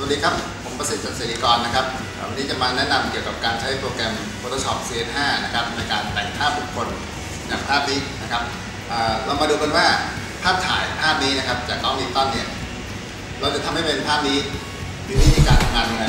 สวัสดีครับ ผมประสิทธิ์จันทร์ศิริกรนะครับ วันนี้จะมาแนะนำเกี่ยวกับการใช้โปรแกรม Photoshop CS5 นะครับในการแต่งภาพบุคคลอย่างภาพนี้นะครับเรามาดูกันว่าภาพถ่ายภาพนี้นะครับจากกล้องนิวตันเนี่ยเราจะทำให้เป็นภาพนี้มีวิธีการทำงานยังไง